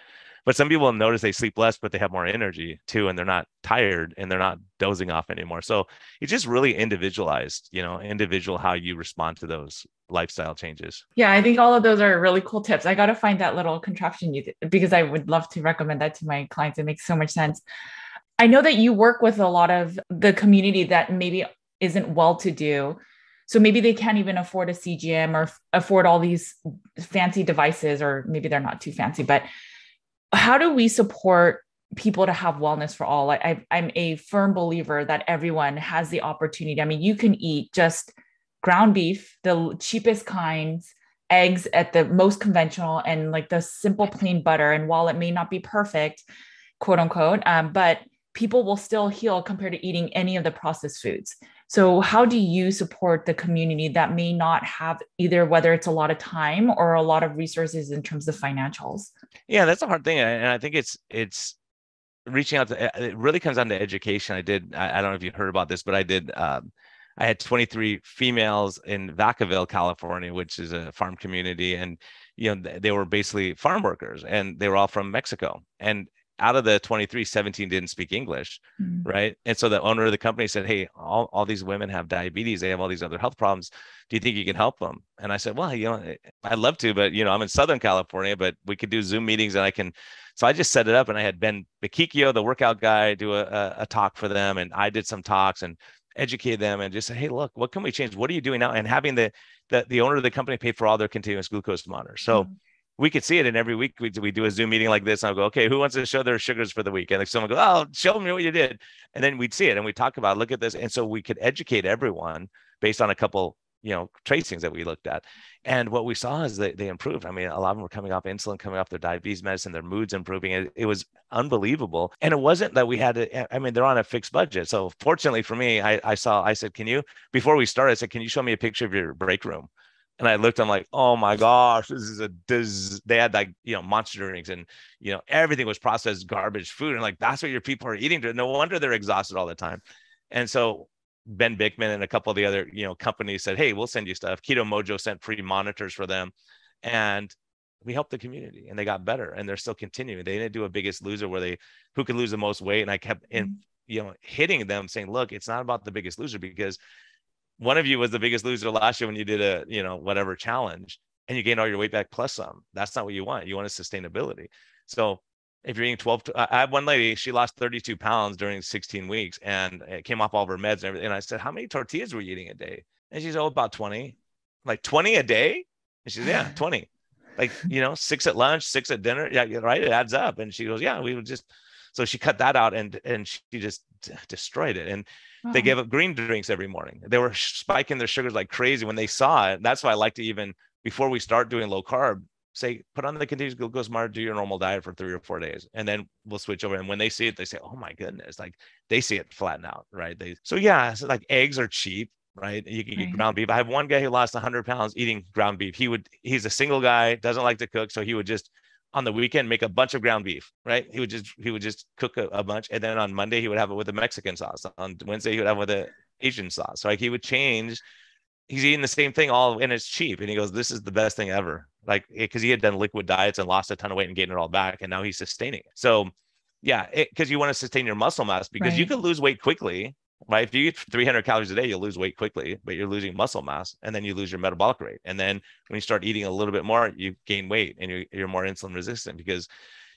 But some people will notice they sleep less, but they have more energy too. And they're not tired and they're not dozing off anymore. So it's just really individualized, you know, individual how you respond to those lifestyle changes. Yeah, I think all of those are really cool tips. I got to find that little contraption you because I would love to recommend that to my clients. It makes so much sense. I know that you work with a lot of the community that maybe isn't well to do. So maybe they can't even afford a CGM or afford all these fancy devices, or maybe they're not too fancy. But how do we support people to have wellness for all? I, I'm a firm believer that everyone has the opportunity. I mean, you can eat just ground beef, the cheapest kinds, eggs at the most conventional, and like the simple plain butter. And while it may not be perfect, quote unquote, um, but people will still heal compared to eating any of the processed foods. So, how do you support the community that may not have either whether it's a lot of time or a lot of resources in terms of financials? Yeah, that's a hard thing, and I think it's it's reaching out to it really comes down to education. I did I, I don't know if you heard about this, but I did. Um, I had 23 females in Vacaville, California, which is a farm community, and you know they were basically farm workers, and they were all from Mexico. And out of the 23 17 didn't speak english mm-hmm. right? And so the owner of the company said hey all, all these women have diabetes they have all these other health problems. Do you think you can help them? And i said well you know i'd love to but you know i'm in southern california but we could do zoom meetings and i can so i just set it up and i had ben Bakikio, the workout guy do a, a, talk for them and i did some talks and educate them and just say hey look what can we change? What are you doing now? And having the the, the owner of the company pay for all their continuous glucose monitors so mm-hmm we could see it. And every week we, we do a Zoom meeting like this. And I'll go, okay, who wants to show their sugars for the week? And like someone go, oh, show me what you did. And then we'd see it and we talk about, look at this. And so we could educate everyone based on a couple, you know, tracings that we looked at. And what we saw is that they improved. I mean, a lot of them were coming off insulin, coming off their diabetes medicine, their moods improving. It, it was unbelievable. And it wasn't that we had to, eh, I mean, they're on a fixed budget. So fortunately for me, I, I saw, I said, can you, before we started, I said, can you show me a picture of your break room? And I looked, I'm like, oh my gosh, this is a this they had like you know monster drinks and you know everything was processed garbage food. And like that's what your people are eating. No wonder they're exhausted all the time. And so Ben Bikman and a couple of the other you know companies said, hey, we'll send you stuff. Keto Mojo sent free monitors for them. And we helped the community and they got better and they're still continuing. They didn't do a biggest loser where they who could lose the most weight. And I kept in mm-hmm. you know hitting them saying, look, it's not about the biggest loser because one of you was the biggest loser last year when you did a you know whatever challenge and you gained all your weight back plus some. That's not what you want. You want a sustainability. So if you're eating 12 i had one lady she lost 32 pounds during 16 weeks and it came off all of her meds and everything and i said how many tortillas were you eating a day? And she's oh about 20 like 20 a day? And she's yeah 20 like you know six at lunch six at dinner. Yeah right it adds up. And she goes yeah we would just so she cut that out and and she just destroyed it. And they uh-huh. gave up green drinks every morning. They were spiking their sugars like crazy when they saw it. That's why I like to even before we start doing low carb, say put on the continuous glucose monitor, do your normal diet for three or four days, and then we'll switch over. And when they see it, they say, "Oh my goodness!" Like they see it flatten out, right? They so yeah, so like eggs are cheap. right? You can get ground beef. I have one guy who lost 100 pounds eating ground beef. He would, he's a single guy, doesn't like to cook. So he would just on the weekend make a bunch of ground beef, right? He would just, he would just cook a, a bunch. And then on Monday, he would have it with a Mexican sauce. On Wednesday, he would have it with a Asian sauce. So like he would change. He's eating the same thing all and it's cheap. And he goes, This is the best thing ever. Like, because he had done liquid diets and lost a ton of weight and gained it all back. And now he's sustaining it. So, yeah, because you want to sustain your muscle mass because right. you can lose weight quickly right? If you eat 300 calories a day, you'll lose weight quickly, but you're losing muscle mass and then you lose your metabolic rate. And then when you start eating a little bit more, you gain weight and you're, you're more insulin resistant because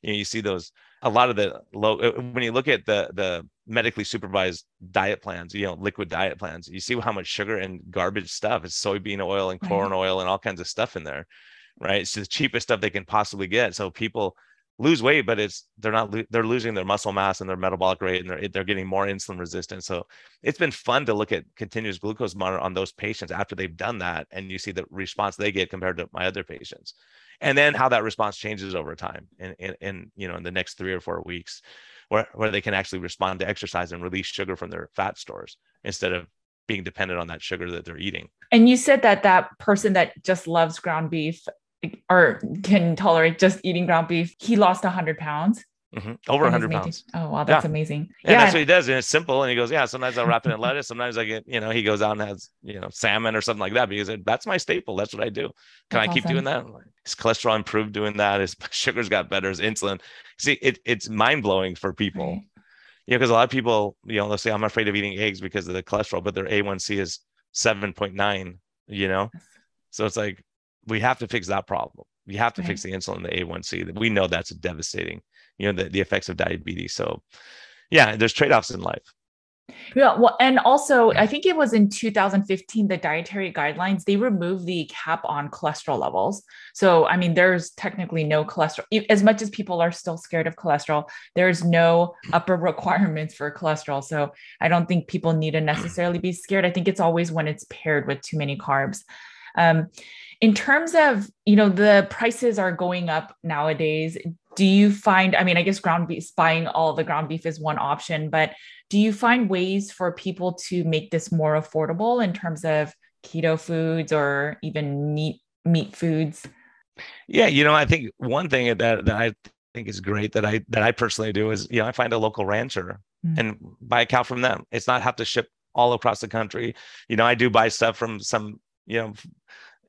you know you see those a lot of the low uh, when you look at the the medically supervised diet plans you know liquid diet plans you see how much sugar and garbage stuff it's soybean oil and corn oil and all kinds of stuff in there right it's the cheapest stuff they can possibly get so people lose weight, but it's they're not they're losing their muscle mass and their metabolic rate, and they're they're getting more insulin resistant. So it's been fun to look at continuous glucose monitor on those patients after they've done that, and you see the response they get compared to my other patients, and then how that response changes over time, in in, in you know in the next three or four weeks, where where they can actually respond to exercise and release sugar from their fat stores instead of being dependent on that sugar that they're eating. And you said that that person that just loves ground beef or can tolerate just eating ground beef. He lost 100 pounds. Mm-hmm. Over 100 pounds. Oh, wow. That's yeah. amazing. Yeah, yeah. That's what he does. And it's simple. And he goes, Yeah, sometimes I'll wrap it in lettuce. Sometimes I get, you know, he goes out and has, you know, salmon or something like that because that's my staple. That's what I do. Can that's I keep awesome. doing that? His cholesterol improved doing that. His sugars got better. His insulin. See, it, it's mind blowing for people. Right. You know, because a lot of people, you know, they'll say, I'm afraid of eating eggs because of the cholesterol, but their A1C is 7.9, you know? So it's like, we have to fix that problem. We have to right. fix the insulin, the A1C. That we know that's devastating. You know the, the effects of diabetes. So, yeah, there's trade offs in life. Yeah, well, and also I think it was in 2015 the dietary guidelines they removed the cap on cholesterol levels. So I mean, there's technically no cholesterol. As much as people are still scared of cholesterol, there's no upper requirements for cholesterol. So I don't think people need to necessarily be scared. I think it's always when it's paired with too many carbs. Um, in terms of, you know, the prices are going up nowadays. Do you find, I mean, I guess ground beef, buying all the ground beef is one option, but do you find ways for people to make this more affordable in terms of keto foods or even meat meat foods? Yeah, you know, I think one thing that that I think is great that I that I personally do is you know I find a local rancher mm-hmm. and buy a cow from them. It's not have to ship all across the country. You know, I do buy stuff from some you know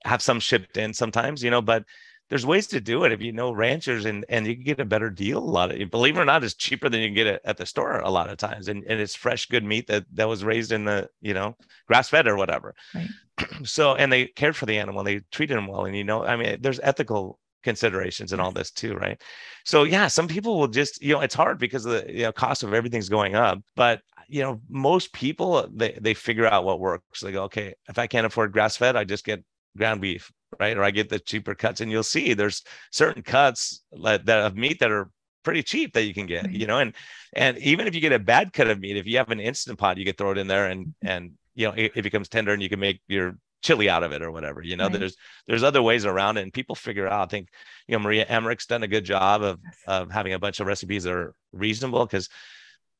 have some shipped in sometimes, you know, but there's ways to do it if you know ranchers and and you can get a better deal a lot of believe it or not it's cheaper than you can get it at the store a lot of times. And, and it's fresh good meat that that was raised in the you know grass fed or whatever. Right. so and they cared for the animal they treated them well and you know i mean there's ethical considerations and all this too right? So yeah some people will just you know it's hard because the you know cost of everything's going up but you know most people they they figure out what works. They go okay if i can't afford grass fed i just get ground beef, right? Or I get the cheaper cuts, and you'll see there's certain cuts that of meat that are pretty cheap that you can get, mm-hmm. you know, and and even if you get a bad cut of meat, if you have an instant pot, you can throw it in there, and mm-hmm. and you know it, it becomes tender, and you can make your chili out of it or whatever. You know, right. there's there's other ways around it, and people figure out. I think you know Maria Emmerich's done a good job of of having a bunch of recipes that are reasonable because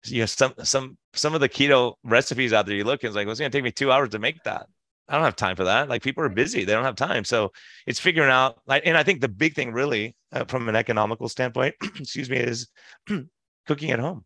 you know some some some of the keto recipes out there you look and it's like well, it's going to take me two hours to make that I don't have time for that. Like people are busy; they don't have time. So it's figuring out. Like, and I think the big thing, really, uh, from an economical standpoint, excuse me, is cooking at home,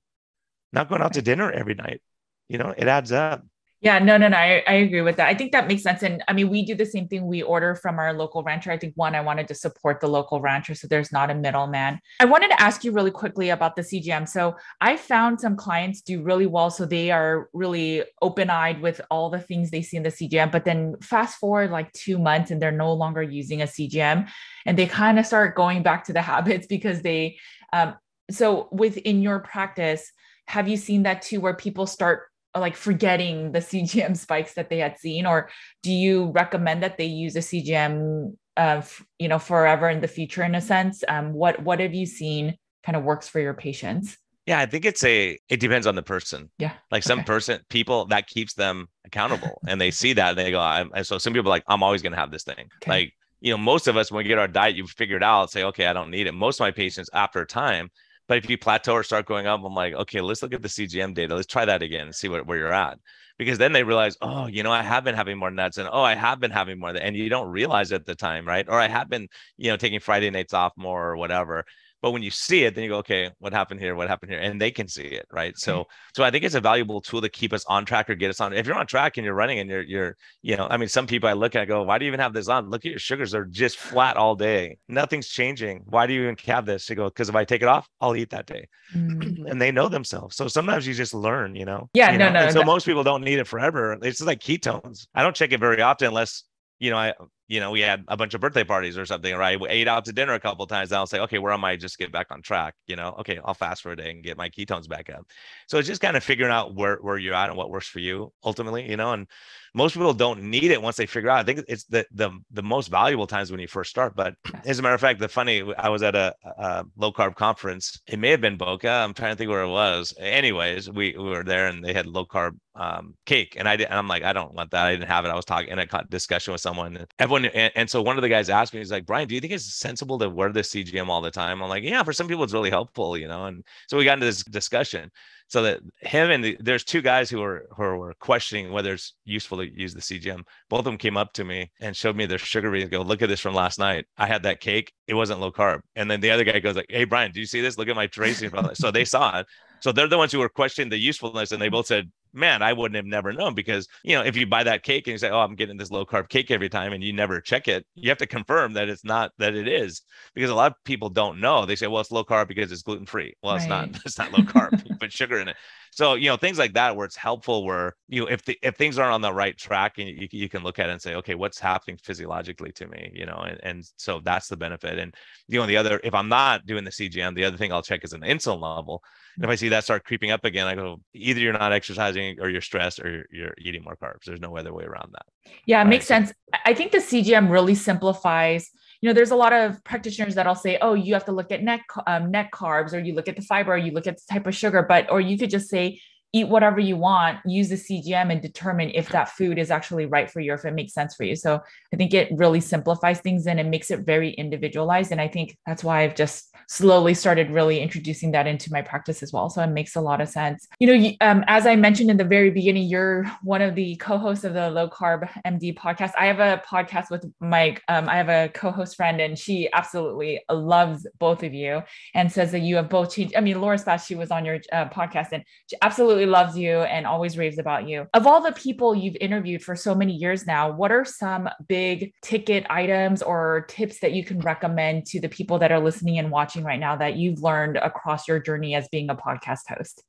not going out to dinner every night. You know, it adds up. Yeah, no, no, no. I, I agree with that. I think that makes sense. And I mean, we do the same thing. We order from our local rancher. I think one, I wanted to support the local rancher so there's not a middleman. I wanted to ask you really quickly about the CGM. So I found some clients do really well. So they are really open eyed with all the things they see in the CGM. But then fast forward like two months and they're no longer using a CGM and they kind of start going back to the habits because they, um, so within your practice, have you seen that too, where people start like forgetting the CGM spikes that they had seen, or do you recommend that they use a CGM, uh, f- you know, forever in the future in a sense? Um, what what have you seen kind of works for your patients? Yeah, I think it's a it depends on the person. Yeah. Like some okay. person people that keeps them accountable and they see that and they go, I'm and so some people like, I'm always gonna have this thing. Okay. Like, you know, most of us when we get our diet, you figure it out, say, okay, I don't need it. Most of my patients after a time, but if you plateau or start going up, I'm like, okay, let's look at the CGM data. Let's try that again and see what, where you're at. because then they realize, oh, you know, I have been having more nuts and oh, I have been having more and you don't realize at the time, right? Or I have been, you know, taking Friday nights off more or whatever. But when you see it, then you go, okay, what happened here? What happened here? And they can see it, right? So, mm-hmm. so I think it's a valuable tool to keep us on track or get us on. If you're on track and you're running and you're, you're, you know, I mean, some people I look at, I go, why do you even have this on? Look at your sugars; they're just flat all day. Nothing's changing. Why do you even have this? To go, because if I take it off, I'll eat that day. Mm-hmm. And they know themselves. So sometimes you just learn, you know. Yeah, you no, know? no. so no. most people don't need it forever. It's just like ketones. I don't check it very often unless you know, I you know, we had a bunch of birthday parties or something, right? We ate out to dinner a couple times. I'll say, okay, where am I? Just get back on track. You know, okay, I'll fast for a day and get my ketones back up. So it's just kind of figuring out where where you're at and what works for you ultimately, you know. And most people don't need it once they figure out. I think it's the the the most valuable times when you first start. But as a matter of fact, the funny, I was at a, a low carb conference. It may have been Boca. I'm trying to think where it was. Anyways, we, we were there and they had low carb um, cake, and I did. And I'm like, I don't want that. I didn't have it. I was talking in a discussion with someone. And and, and so one of the guys asked me, he's like, Brian, do you think it's sensible to wear the CGM all the time? I'm like, yeah, for some people it's really helpful, you know. And so we got into this discussion so that him and the, there's two guys who were who were questioning whether it's useful to use the CGM. Both of them came up to me and showed me their sugar readings. Go look at this from last night. I had that cake. It wasn't low carb. And then the other guy goes like, "Hey Brian, do you see this? Look at my tracing." so they saw it. So they're the ones who were questioning the usefulness, and they both said, "Man, I wouldn't have never known because you know if you buy that cake and you say, oh, I'm getting this low carb cake every time, and you never check it, you have to confirm that it's not that it is because a lot of people don't know. They say, well, it's low carb because it's gluten free. Well, right. it's not. It's not low carb. you put sugar in it. So you know things like that where it's helpful. Where you know if the if things aren't on the right track, and you you can look at it and say, okay, what's happening physiologically to me? You know, and and so that's the benefit. And you know the other, if I'm not doing the CGM, the other thing I'll check is an insulin level and if I see that start creeping up again, I go, either you're not exercising or you're stressed or you're, you're eating more carbs. There's no other way around that. Yeah, it right? makes sense. I think the CGM really simplifies. You know, there's a lot of practitioners that'll say, "Oh, you have to look at net um, net carbs, or you look at the fiber, or you look at the type of sugar." But or you could just say, eat whatever you want, use the CGM and determine if that food is actually right for you or if it makes sense for you. So I think it really simplifies things and it makes it very individualized. And I think that's why I've just slowly started really introducing that into my practice as well. So it makes a lot of sense. You know, um, as I mentioned in the very beginning, you're one of the co-hosts of the Low Carb MD podcast. I have a podcast with Mike. Um, I have a co-host friend, and she absolutely loves both of you and says that you have both changed. I mean, Laura Spass, she was on your uh, podcast, and she absolutely loves you and always raves about you. Of all the people you've interviewed for so many years now, what are some big ticket items or tips that you can recommend to the people that are listening and watching? Watching right now that you've learned across your journey as being a podcast host?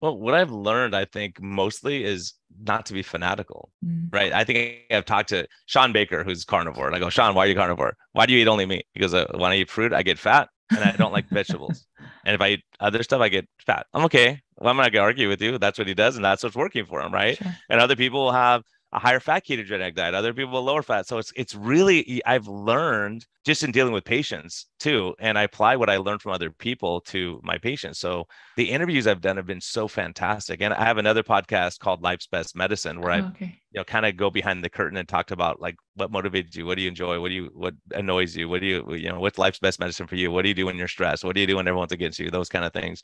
Well, what I've learned, I think, mostly is not to be fanatical, mm. right? I think I've talked to Shawn Baker, who's carnivore, and I go, Shawn, why are you carnivore? Why do you eat only meat? Because uh, when I eat fruit, I get fat, and I don't like vegetables. And if I eat other stuff, I get fat. I'm okay. Well, I'm not gonna argue with you. That's what he does, and that's what's working for him, right? Sure. And other people will have a higher fat ketogenic diet, other people a lower fat. So it's it's really I've learned just in dealing with patients too, and I apply what I learned from other people to my patients. So the interviews I've done have been so fantastic. And I have another podcast called Life's Best Medicine where oh, I okay. you know kind of go behind the curtain and talked about like what motivates you, what do you enjoy, what do you what annoys you, what do you you know what's life's best medicine for you, what do you do when you're stressed, what do you do when everyone's against you, those kind of things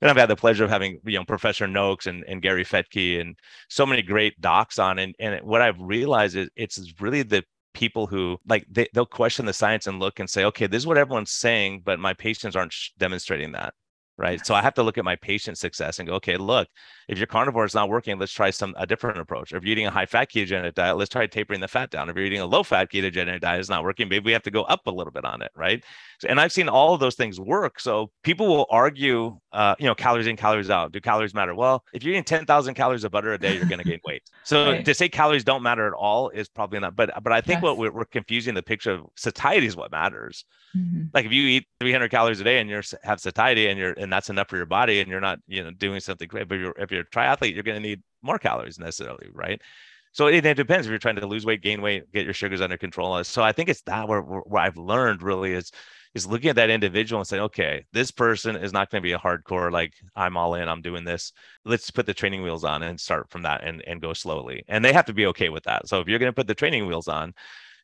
and I've had the pleasure of having you know Professor Noakes and, and Gary Fettke and so many great docs on. And and what I've realized is it's really the people who like they, they'll question the science and look and say, okay, this is what everyone's saying, but my patients aren't demonstrating that right? So I have to look at my patient success and go, okay, look, if your carnivore is not working, let's try some a different approach. If you're eating a high fat ketogenic diet, let's try tapering the fat down. If you're eating a low fat ketogenic diet, it's not working. Maybe we have to go up a little bit on it, right? And I've seen all of those things work. So people will argue, uh, you know, calories in, calories out. Do calories matter? Well, if you're eating 10,000 calories of butter a day, you're going to gain weight. So right. to say calories don't matter at all is probably not. But but I think yes. what we're, we're, confusing the picture of satiety is what matters. Mm-hmm. Like if you eat 300 calories a day and you have satiety and you're and that's enough for your body and you're not you know doing something great, but you're, if you're a triathlete, you're going to need more calories necessarily, right? So it, it, depends if you're trying to lose weight, gain weight, get your sugars under control. So I think it's that where, where I've learned really is is looking at that individual and saying, okay, this person is not going to be a hardcore like I'm all in, I'm doing this. Let's put the training wheels on and start from that and and go slowly. And they have to be okay with that. So if you're going to put the training wheels on,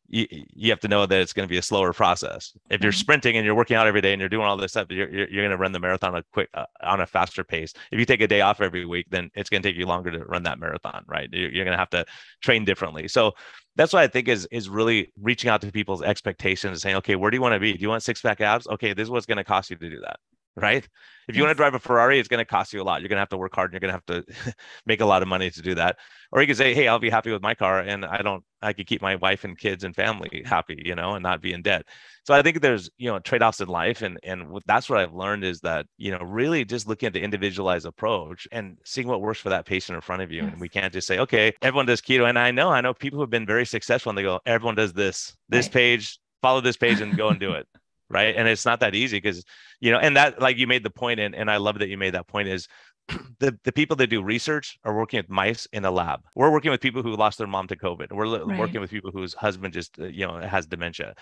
you, you have to know that it's going to be a slower process. If you're mm-hmm. sprinting and you're working out every day and you're doing all this stuff, you're, you're, you're going to run the marathon a quick uh, on a faster pace. If you take a day off every week, then it's going to take you longer to run that marathon, right? You're, you're going to have to train differently. So that's what I think is is really reaching out to people's expectations and saying, okay, where do you want to be? Do you want six pack abs? Okay, this is what's going to cost you to do that right? If you yes. want to drive a Ferrari, it's going to cost you a lot. You're going to have to work hard and you're going to have to make a lot of money to do that. Or you could say, Hey, I'll be happy with my car and I don't, I could keep my wife and kids and family happy, you know, and not be in debt. So I think there's, you know, trade-offs in life. And, and that's what I've learned is that, you know, really just looking at the individualized approach and seeing what works for that patient in front of you. Yes. And we can't just say, okay, everyone does keto. And I know, I know people who've been very successful and they go, everyone does this, this right. page, follow this page and go and do it right? And it's not that easy because you know and that like you made the point and, and i love that you made that point is the, the people that do research are working with mice in a lab. We're working with people who lost their mom to covid. We're right. working with people whose husband just uh, you know has dementia.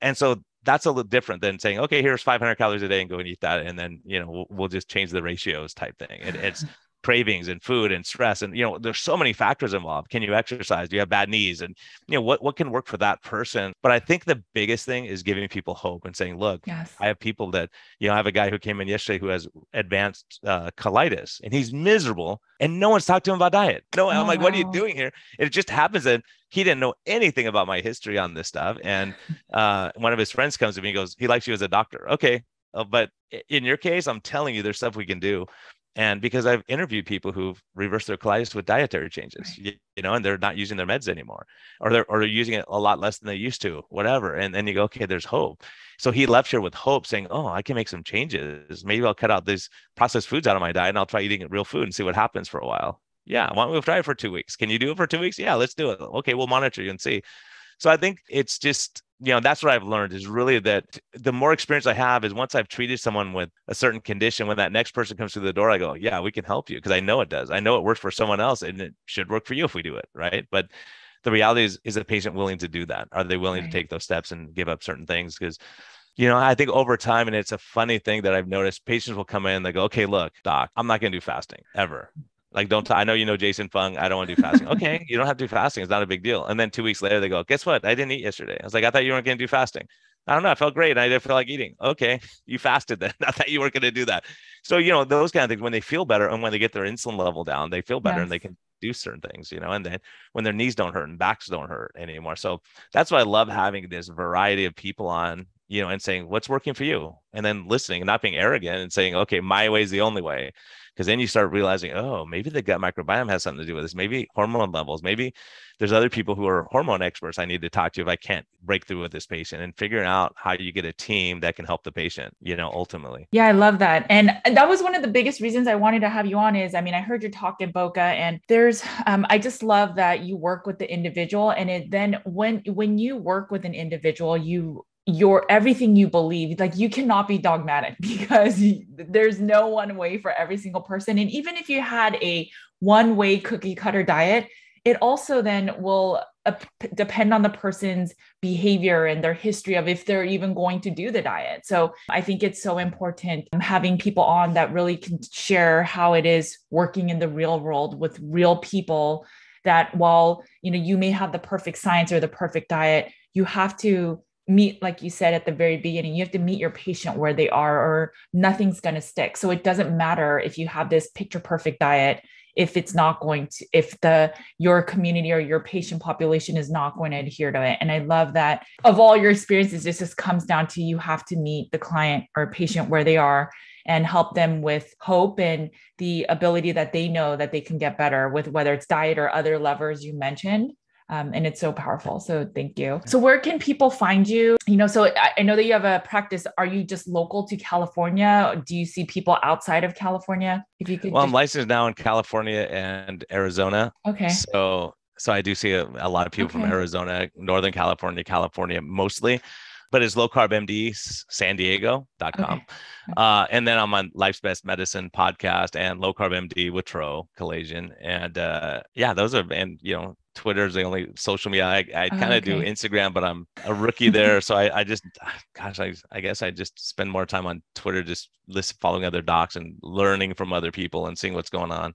And so that's a little different than saying okay here's 500 calories a day and go and eat that and then you know we'll, we'll just change the ratios type thing. It, it's cravings and food and stress and you know there's so many factors involved. Can you exercise? Do you have bad knees? And you know what what can work for that person? But i think the biggest thing is giving people hope and saying look yes. i have people that you know i have a guy who came in yesterday who has advanced uh, colitis and he's miserable and no one's talked to him about diet. No i'm oh, like what are you doing here? And it just happens that he didn't know anything about my history on this stuff. And uh, one of his friends comes to me and goes he likes you as a doctor. Okay uh, but in your case, I'm telling you, there's stuff we can do and because I've interviewed people who've reversed their colitis with dietary changes, you, you, know, and they're not using their meds anymore, or they're or they're using it a lot less than they used to, whatever. And then you go, okay, there's hope. So he left here with hope, saying, "Oh, I can make some changes. Maybe I'll cut out these processed foods out of my diet, and I'll try eating real food and see what happens for a while." Yeah, why don't we try it for two weeks? Can you do it for two weeks? Yeah, let's do it. Okay, we'll monitor you and see. So I think it's just you know that's what i've learned is really that the more experience i have is once i've treated someone with a certain condition when that next person comes through the door i go yeah we can help you because i know it does i know it works for someone else and it should work for you if we do it right but the reality is is the patient willing to do that are they willing right. to take those steps and give up certain things because you know, I think over time, and it's a funny thing that I've noticed, patients will come in and they go, okay, look, doc, I'm not going to do fasting ever. Like, don't, I know you know Jason Fung. I don't want to do fasting. okay. You don't have to do fasting. It's not a big deal. And then two weeks later, they go, guess what? I didn't eat yesterday. I was like, I thought you weren't going to do fasting. I don't know. I felt great. I didn't feel like eating. Okay. You fasted then. I thought you weren't going to do that. So, you know, those kind of things, when they feel better and when they get their insulin level down, they feel better yes. and they can do certain things, you know, and then when their knees don't hurt and backs don't hurt anymore. So that's why I love having this variety of people on, you know, and saying, what's working for you? And then listening and not being arrogant and saying, okay, my way is the only way because then you start realizing, oh, maybe the gut microbiome has something to do with this. Maybe hormone levels. Maybe there's other people who are hormone experts I need to talk to if I can't break through with this patient and figuring out how you get a team that can help the patient, you know, ultimately. Yeah, I love that. And that was one of the biggest reasons I wanted to have you on is, I mean, I heard your talk in Boca and there's, um, I just love that you work with the individual and it then when, when you work with an individual, you your everything you believe like you cannot be dogmatic because there's no one way for every single person. And even if you had a one way cookie cutter diet it also then will depend on the person's behavior and their history of if they're even going to do the diet. So i think it's so important um, having people on that really can share how it is working in the real world with real people that while you know you may have the perfect science or the perfect diet you have to meet like you said at the very beginning you have to meet your patient where they are or nothing's going to stick. So it doesn't matter if you have this picture perfect diet if it's not going to if the your community or your patient population is not going to adhere to it. And i love that of all your experiences this just comes down to you have to meet the client or patient where they are and help them with hope and the ability that they know that they can get better with whether it's diet or other levers you mentioned um, and it's so powerful. So thank you. So where can people find you? You know, so I, I, know that you have a practice. Are you just local to California? Do you see people outside of California? If you could. Well, just... I'm licensed now in California and Arizona. Okay. So so I do see a, a lot of people okay. from Arizona, Northern California, California mostly but it's low carb MD San Diego.com. Okay. Uh, and then I'm on Life's Best Medicine podcast and low carb MD with Tro Kalayjian. And uh, yeah, those are, and you know, Twitter is the only social media. I, I oh, kind of okay. do Instagram, but I'm a rookie there. so I, I just, gosh, I, I guess I just spend more time on Twitter, just listen, following other docs and learning from other people and seeing what's going on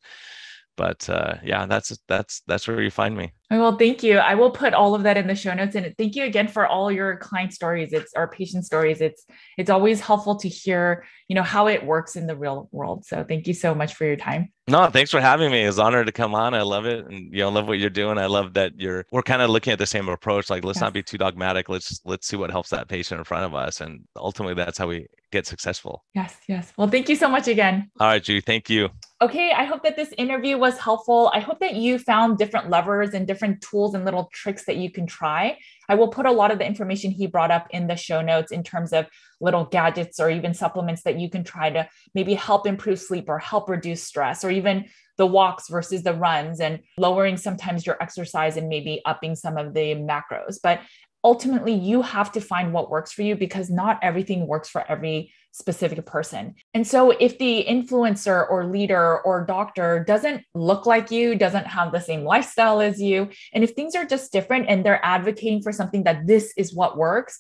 but uh, yeah, that's that's that's where you find me. Well, thank you. I will put all of that in the show notes. And thank you again for all your client stories. It's our patient stories. It's it's always helpful to hear, you know, how it works in the real world. So thank you so much for your time. No, thanks for having me. It's an honor to come on. I love it. And you know, love what you're doing. I love that you're we're kind of looking at the same approach. Like let's yes. not be too dogmatic. Let's let's see what helps that patient in front of us. And ultimately that's how we get successful. Yes, yes. Well, thank you so much again. All right, Judy. Thank you. Okay, I hope that this interview was helpful. I hope that you found different levers and different tools and little tricks that you can try. I will put a lot of the information he brought up in the show notes in terms of little gadgets or even supplements that you can try to maybe help improve sleep or help reduce stress or even the walks versus the runs and lowering sometimes your exercise and maybe upping some of the macros. But ultimately you have to find what works for you because not everything works for every specific person. And so if the influencer or leader or doctor doesn't look like you, doesn't have the same lifestyle as you, and if things are just different and they're advocating for something that this is what works,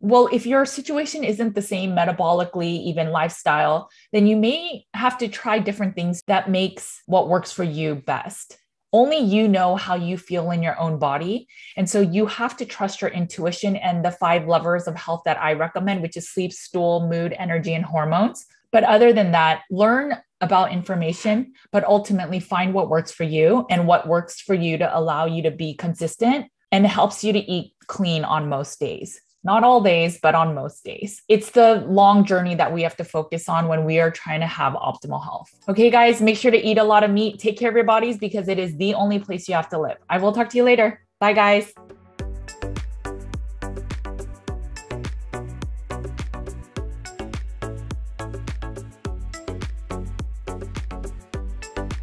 well, if your situation isn't the same metabolically, even lifestyle, then you may have to try different things that makes what works for you best only you know how you feel in your own body. And so you have to trust your intuition and the five levers of health that I recommend, which is sleep, stool, mood, energy, and hormones. But other than that, learn about information, but ultimately find what works for you and what works for you to allow you to be consistent and helps you to eat clean on most days not all days, but on most days. It's the long journey that we have to focus on when we are trying to have optimal health. Okay, guys, make sure to eat a lot of meat. Take care of your bodies because it is the only place you have to live. I will talk to you later. Bye, guys.